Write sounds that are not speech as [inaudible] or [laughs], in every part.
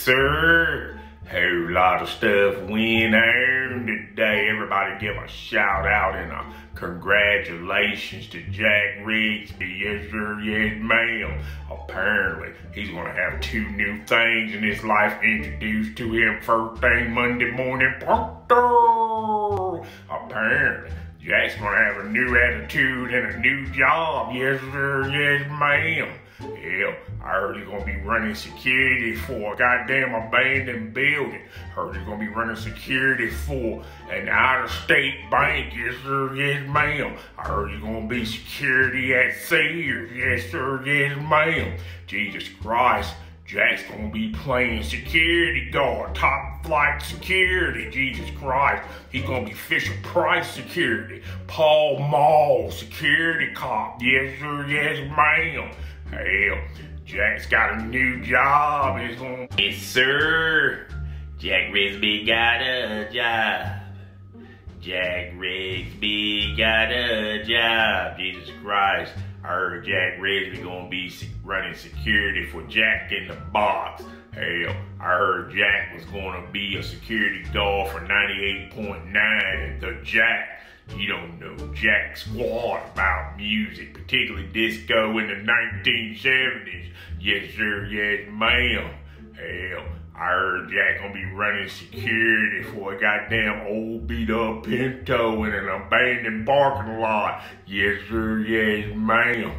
sir. Whole lot of stuff went on today. Everybody give a shout out and a congratulations to Jack Rigsby. Yes, sir, yes, ma'am. Apparently, he's gonna have two new things in his life introduced to him first thing Monday morning. Apparently, Jack's gonna have a new attitude and a new job. Yes, sir, yes, ma'am. Hell, I heard he's gonna be running security for a goddamn abandoned building. Heard he's gonna be running security for an out-of-state bank. Yes, sir, yes, ma'am. I heard he's gonna be security at Sears. Yes, sir, yes, ma'am. Jesus Christ. Jack's gonna be playing security guard, top flight security, Jesus Christ. He's gonna be Fisher Price security, Paul Mall security cop. Yes, sir, yes, ma'am. Hell, Jack's got a new job. He's gonna. Yes, sir. Jack Rigsby got a job. Jack Rigsby got a job. Jesus Christ. I heard Jack Rigsby gonna be running security for Jack in the Box. Hell, I heard Jack was gonna be a security guard for 98.9 the Jack. You don't know jack squat about music, particularly disco in the 1970s. Yes, sir, yes, ma'am. Hell, I heard Jack gonna be running security for a goddamn old beat up Pinto in an abandoned parking lot. Yes, sir, yes, ma'am.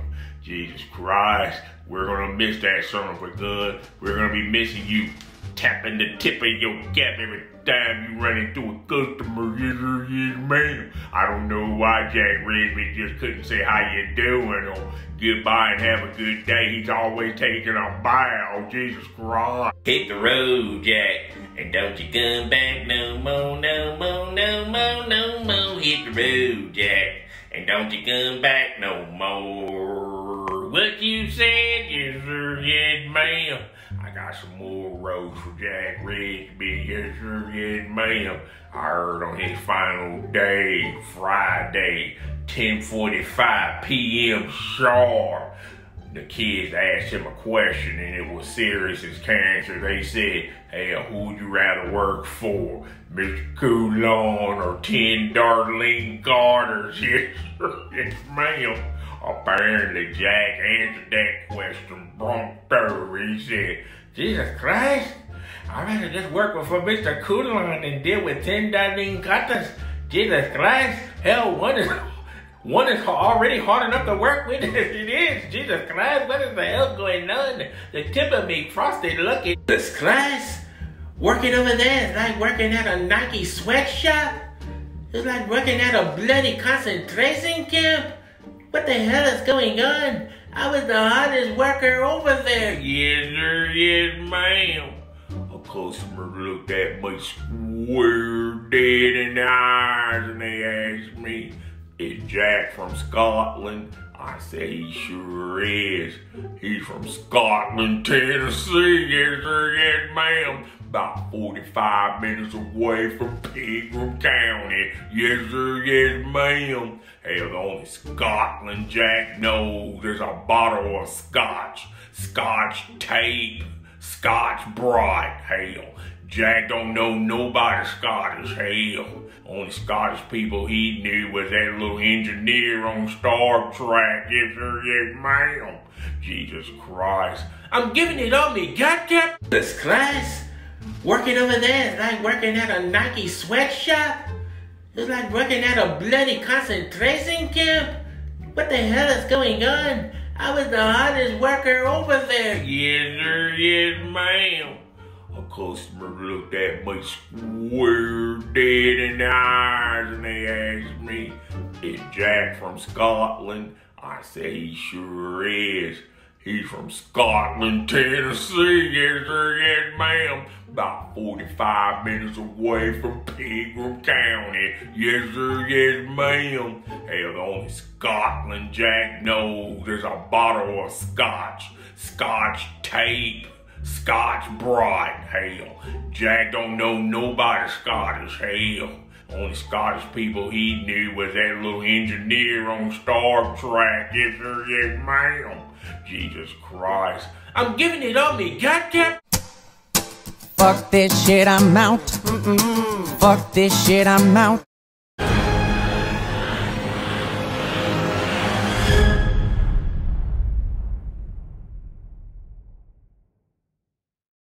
Jesus Christ, we're gonna miss that of a gun. We're gonna be missing you tapping the tip of your cap every time you run into a customer. Yes, yes, ma'am. I don't know why Jack Rigsby just couldn't say how you doing or goodbye and have a good day. He's always taking a bow. Jesus Christ. Hit the road, Jack, and don't you come back no more, no more, no more, no more. Hit the road, Jack, and don't you come back no more. What you said, yes, sir, yes, ma'am. I got some more roads for Jack Rigsby. Yes, sir, yes, ma'am. I heard on his final day, Friday, 10.45 p.m. sharp, the kids asked him a question and it was serious as cancer. They said, hey, who would you rather work for? Mr. Coulon or 10 Darlene Carters? Yes, [laughs] yes, ma'am. Apparently, Jack answered that question promptly. He said, Jesus Christ, I'd rather just work for Mr. Coulon than deal with 10 Darlene Carters. Jesus Christ, hell, one one is already hard enough to work with [laughs] as it is. Jesus Christ, what is the hell going on? The tip of me frosted looking. Jesus Christ, working over there is like working at a Nike sweatshop. It's like working at a bloody concentration camp. What the hell is going on? I was the hardest worker over there. Yes, sir, yes, ma'am. A customer looked at me square dead in the eyes and they asked me, is Jack from Scotland? I said, he sure is. He's from Scotland, Tennessee. Yes, sir, yes, ma'am. About 45 minutes away from Pegram County. Yes, sir, yes, ma'am. Hell, the only Scotland Jack knows is a bottle of scotch. Scotch tape. Scotch Brite. Hell, Jack don't know nobody Scottish. Hell, only Scottish people he knew was that little engineer on Star Trek. Yes, sir, yes, ma'am. Jesus Christ. I'm giving it all me cap. This class, working over there is like working at a Nike sweatshop. It's like working at a bloody concentration camp. What the hell is going on? I was the hardest worker over there. Yes, sir, yes, ma'am. A customer looked at me square dead in the eyes and they asked me, is Jack from Scotland? I said, he sure is. He's from Scotland, Tennessee. Yes, sir, yes, ma'am. About 45 minutes away from Pegram County. Yes, sir, yes, ma'am. Hell, the only Scotland Jack knows there's a bottle of scotch. Scotch tape. Scotch Brite. Hell, Jack don't know nobody Scottish. Hell. Only Scottish people he knew was that little engineer on Star Trek. Yes, sir, yes, ma'am. Jesus Christ. I'm giving it up, me gut cap. Fuck this shit, I'm out. Fuck this shit, I'm out.